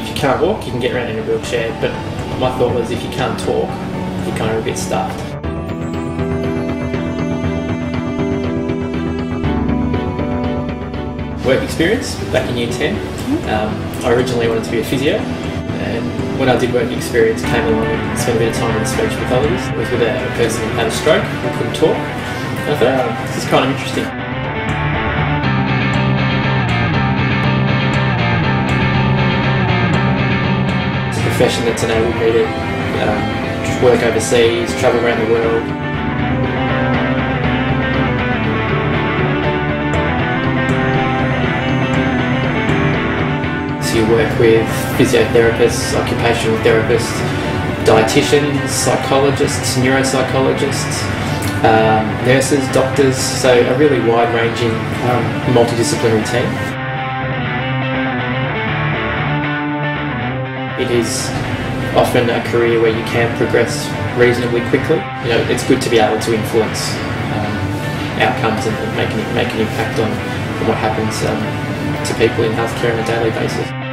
if you can't walk, you can get around in a wheelchair. But my thought was if you can't talk, you're kind of a bit stuffed. Work experience back in year 10. Um, I originally wanted to be a physio, and when I did work experience, came along and spent a bit of time in speech pathologists. It was with a, person who had a stroke and couldn't talk. And I thought, oh, this is kind of interesting. Profession that's enabled me to um, work overseas, travel around the world. So you work with physiotherapists, occupational therapists, dietitians, psychologists, neuropsychologists, um, nurses, doctors, so a really wide-ranging um, multidisciplinary team. It is often a career where you can progress reasonably quickly. You know, it's good to be able to influence um, outcomes and make an, make an impact on, what happens um, to people in healthcare on a daily basis.